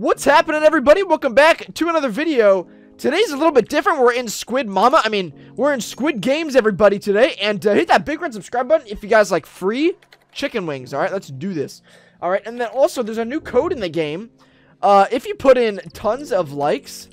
What's happening, everybody? Welcome back to another video. Today's a little bit different. We're in Squid Mama. I mean, we're in Squid Games, everybody, today. And uh, hit that big red subscribe button if you guys like free chicken wings. All right, let's do this. All right, and then also, there's a new code in the game. Uh, if you put in tons of likes,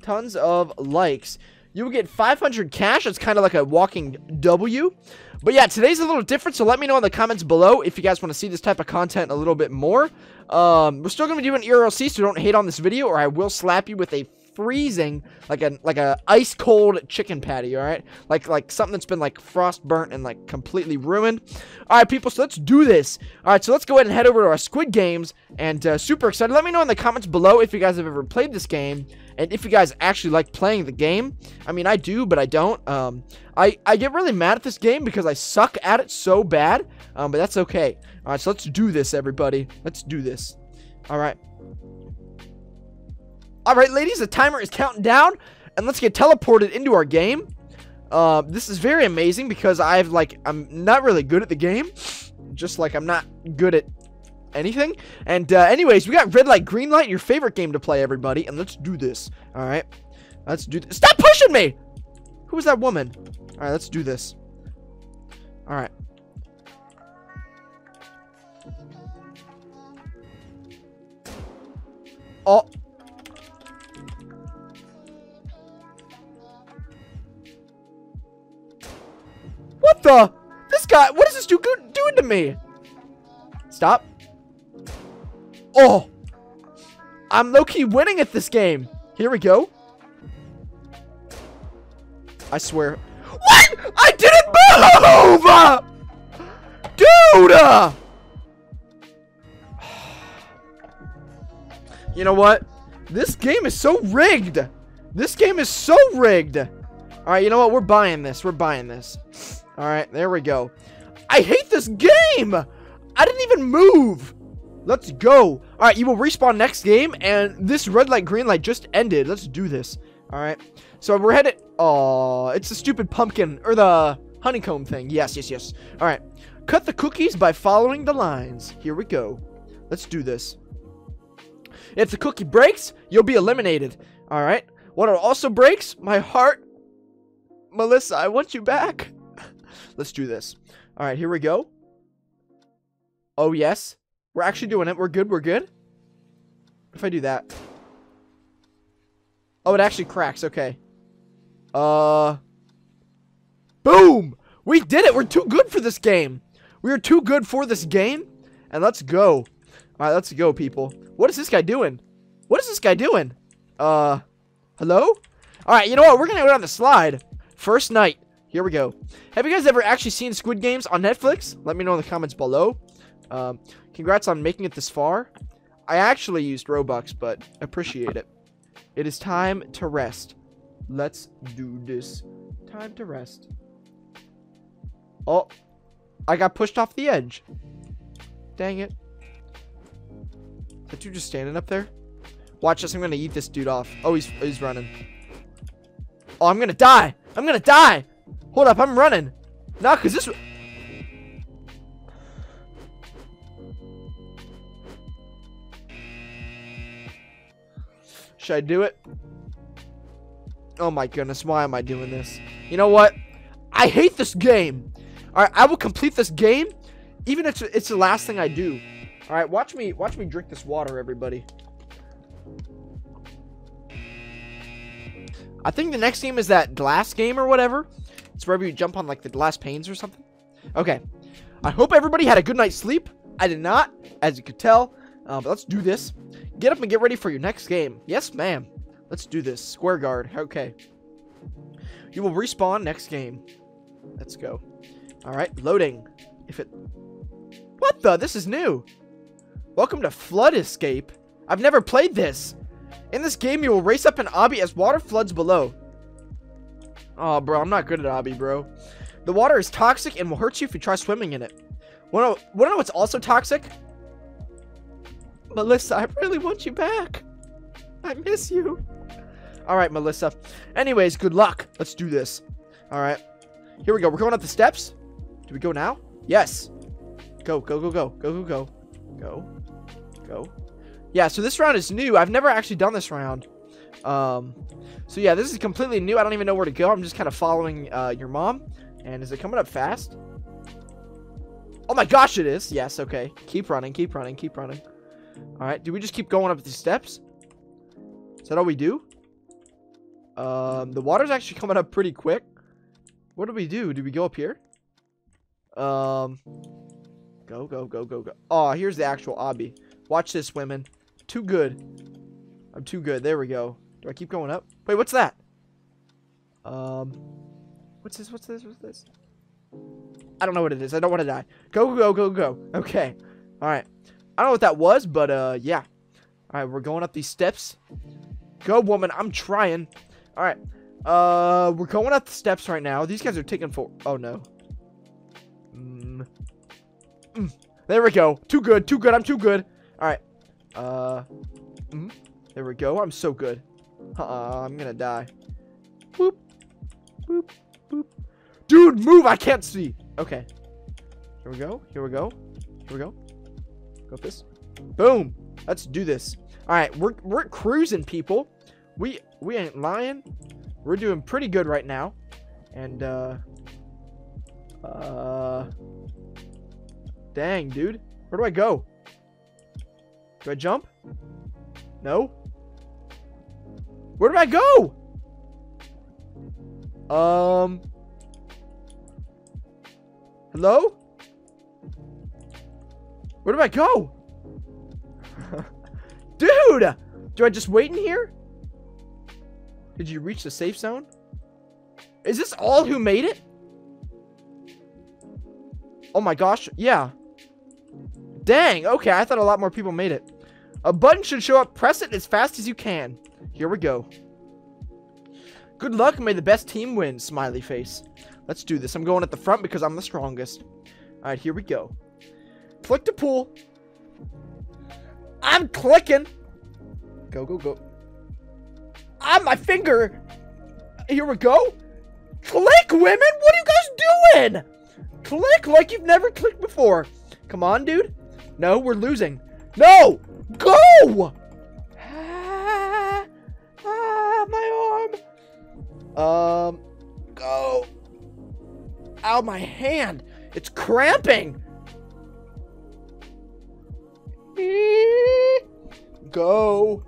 tons of likes, you will get 500 cash. It's kind of like a walking W. But yeah, today's a little different, so let me know in the comments below if you guys want to see this type of content a little bit more. Um, we're still going to be doing ERLC, so don't hate on this video, or I will slap you with a freezing, like a like a ice cold chicken patty. All right, like like something that's been like frost burnt and like completely ruined. All right, people. So let's do this. All right, so let's go ahead and head over to our Squid Games, and uh, super excited. Let me know in the comments below if you guys have ever played this game. And if you guys actually like playing the game, I mean, I do, but I don't. Um, I, I get really mad at this game because I suck at it so bad, um, but that's okay. All right, so let's do this, everybody. Let's do this. All right. All right, ladies, the timer is counting down, and let's get teleported into our game. Uh, this is very amazing because I've, like, I'm not really good at the game. Just like I'm not good at anything. And uh, anyways, we got red light, green light, your favorite game to play, everybody. And let's do this. All right, let's do this. Stop pushing me! Who was that woman? All right, let's do this. All right. Oh. The? This guy, what is this dude doing to me? Stop. Oh! I'm low-key winning at this game. Here we go. I swear. What? I didn't move! Dude! You know what? This game is so rigged. This game is so rigged. All right, you know what? We're buying this. We're buying this. All right, there we go. I hate this game. I didn't even move. Let's go. All right, you will respawn next game, and this red light, green light just ended. Let's do this. All right. So we're headed. Oh, it's the stupid pumpkin or the honeycomb thing. Yes, yes, yes. All right. Cut the cookies by following the lines. Here we go. Let's do this. If the cookie breaks, you'll be eliminated. All right. What also breaks? My heart. Melissa, I want you back. Let's do this. All right, here we go. Oh, yes. We're actually doing it. We're good. We're good. If I do that. Oh, it actually cracks. Okay. Uh. Boom! We did it. We're too good for this game. We are too good for this game. And let's go. All right, let's go, people. What is this guy doing? What is this guy doing? Uh, hello? All right, you know what? We're going to go down the slide. First night. Here we go. Have you guys ever actually seen Squid Games on Netflix? Let me know in the comments below. Um, congrats on making it this far. I actually used Robux, but appreciate it. It is time to rest. Let's do this. Time to rest. Oh, I got pushed off the edge. Dang it. that dude just standing up there? Watch this. I'm going to eat this dude off. Oh, he's, he's running. Oh, I'm going to die. I'm going to die. Hold up. I'm running. Nah, because this... Should I do it? Oh my goodness, why am I doing this? You know what? I hate this game. Alright, I will complete this game, even if it's, the last thing I do. Alright, watch me watch me drink this water, everybody. I think the next game is that glass game or whatever. It's wherever you jump on like the glass panes or something. Okay. I hope everybody had a good night's sleep. I did not, as you could tell. Uh, but let's do this. Get up and get ready for your next game. Yes, ma'am. Let's do this. Square guard. Okay. You will respawn next game. Let's go. All right. Loading. If it... What the? This is new. Welcome to Flood Escape. I've never played this. In this game, you will race up an obby as water floods below. Oh, bro. I'm not good at obby, bro. The water is toxic and will hurt you if you try swimming in it. Wanna, wanna know what's also toxic? Melissa, I really want you back. I miss you. All right, Melissa. Anyways, good luck. Let's do this. All right. Here we go. We're going up the steps. Do we go now? Yes. Go, go, go, go. Go, go, go. Go. Go. Yeah, so this round is new. I've never actually done this round. Um, so yeah, this is completely new. I don't even know where to go. I'm just kind of following uh, your mom. And is it coming up fast? Oh my gosh, it is. Yes, okay. Keep running, keep running, keep running. All right, do we just keep going up these steps? Is that all we do? Um, the water's actually coming up pretty quick. What do we do? Do we go up here? Um, go, go, go, go, go. Oh, here's the actual obby. Watch this, women. Too good. I'm too good. There we go. Do I keep going up? Wait, what's that? Um, what's this? What's this? What's this? I don't know what it is. I don't want to die. Go, go, go, go. Okay. All right. I don't know what that was, but uh, yeah. All right, we're going up these steps. Go, woman. I'm trying. All right. Uh, we're going up the steps right now. These guys are taking for. Oh no. Mm. Mm. There we go. Too good. Too good. I'm too good. All right. Uh. Mm. There we go. I'm so good. Uh, -uh I'm gonna die. Boop. Boop. Boop. Dude, move. I can't see. Okay. Here we go. Here we go. Here we go. Go this. Boom. Let's do this. All right, we're we're cruising, people. We we ain't lying. We're doing pretty good right now. And uh uh Dang, dude. Where do I go? Do I jump? No. Where do I go? Um Hello? Where do I go? Dude! Do I just wait in here? Did you reach the safe zone? Is this all who made it? Oh my gosh, yeah. Dang, okay, I thought a lot more people made it. A button should show up. Press it as fast as you can. Here we go. Good luck, may the best team win, smiley face. Let's do this. I'm going at the front because I'm the strongest. Alright, here we go. Click to pull. I'm clicking. Go, go, go. Ah, my finger. Here we go. Click, women. What are you guys doing? Click like you've never clicked before. Come on, dude. No, we're losing. No! Go! Ah, ah, my arm. Um, go. Ow, my hand. It's cramping. Go.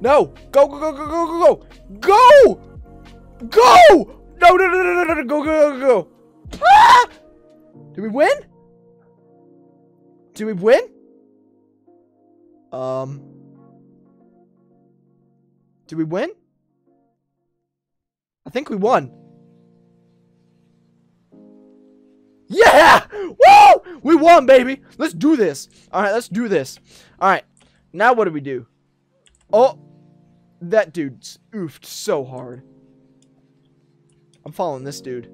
No! Go, go, go, go, go, go, go! Go! Go! No, no, no, no, no, no, go, go, go, go. Ah! Did we win? Did we win? Um. Did we win? I think we won. Yeah! Woo! We won, baby. Let's do this. All right, let's do this. All right. Now what do we do? Oh, that dude's oofed so hard. I'm following this dude.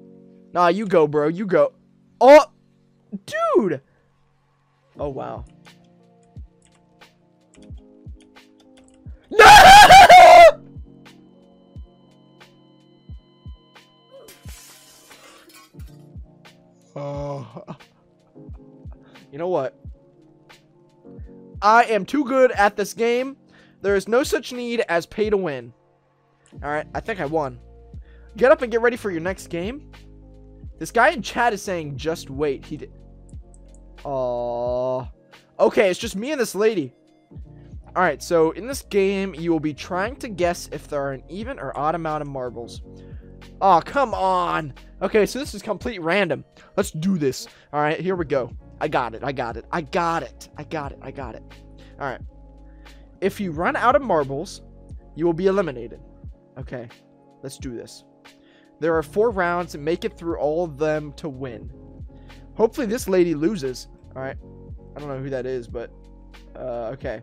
Nah, you go, bro. You go. Oh, dude. Oh, wow. No! Oh. You know what? I am too good at this game. There is no such need as pay to win. Alright, I think I won. Get up and get ready for your next game. This guy in chat is saying, just wait. He did. Aww. Okay, it's just me and this lady. Alright, so in this game, you will be trying to guess if there are an even or odd amount of marbles. Oh, come on. Okay, so this is complete random. Let's do this. Alright, here we go. I got it. I got it. I got it. I got it. I got it. Alright. If you run out of marbles, you will be eliminated. Okay, let's do this. There are four rounds and make it through all of them to win. Hopefully this lady loses. All right. I don't know who that is, but uh, okay.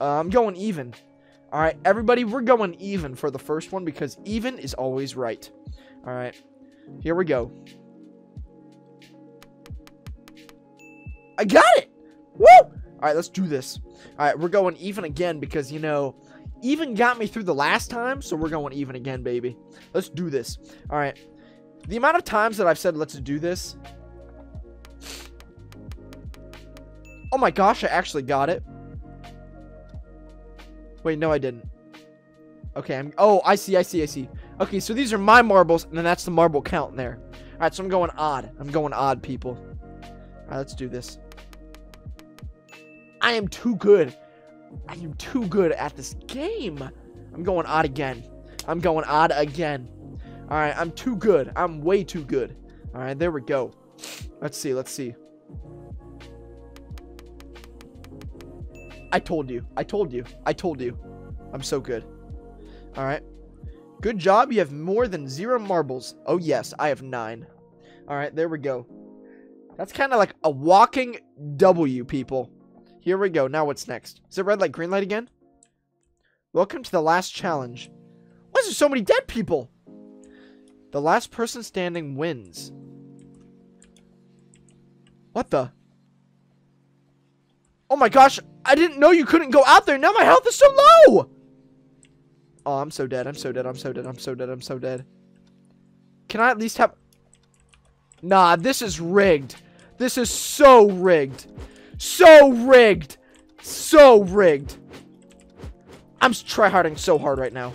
Uh, I'm going even. All right, everybody, we're going even for the first one because even is always right. All right, here we go. I got it! Woo! All right, let's do this. All right, we're going even again because, you know, even got me through the last time, so we're going even again, baby. Let's do this. All right. The amount of times that I've said let's do this. Oh my gosh, I actually got it. Wait, no, I didn't. Okay, I'm. Oh, I see, I see, I see. Okay, so these are my marbles, and then that's the marble count there. All right, so I'm going odd. I'm going odd, people. All right, let's do this. I am too good. I am too good at this game. I'm going odd again. I'm going odd again. All right, I'm too good. I'm way too good. All right, there we go. Let's see, let's see. I told you. I told you. I told you. I'm so good. All right. Good job. You have more than zero marbles. Oh, yes. I have nine. All right. There we go. That's kind of like a walking W, people. Here we go. Now what's next? Is it red light, green light again? Welcome to the last challenge. Why is there so many dead people? The last person standing wins. What the? Oh my gosh, I didn't know you couldn't go out there. Now my health is so low. Oh, I'm so dead. I'm so dead. I'm so dead. I'm so dead. I'm so dead. Can I at least have... Nah, this is rigged. This is so rigged. So rigged. So rigged. I'm tryharding so hard right now.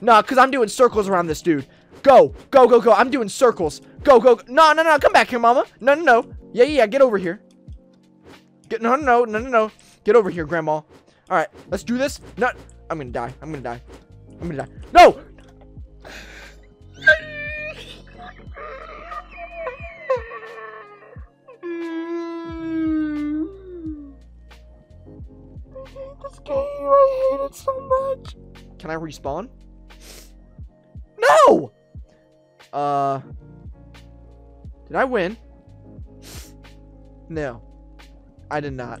Nah, because I'm doing circles around this dude. Go. Go, go, go. I'm doing circles. Go, go. No, no, no. Come back here, mama. No, no, no. Yeah, yeah, yeah. Get over here. Get, no, no, no, no, no. Get over here, grandma. All right, let's do this. Not. I'm gonna die. I'm gonna die. I'm gonna die. No. this game. I hate it so much. Can I respawn? No. Uh. Did I win? No. I did not.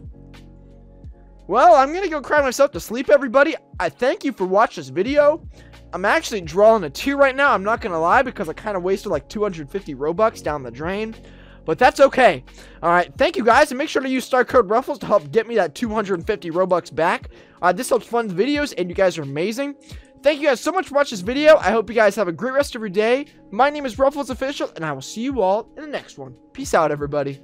Well, I'm going to go cry myself to sleep, everybody. I thank you for watching this video. I'm actually drawing a tear right now. I'm not going to lie because I kind of wasted like 250 Robux down the drain. But that's okay. All right, thank you guys, and make sure to use star code Ruffles to help get me that 250 Robux back. Uh, this helps fund videos, and you guys are amazing. Thank you guys so much for watching this video. I hope you guys have a great rest of your day. My name is Ruffles Official, and I will see you all in the next one. Peace out, everybody.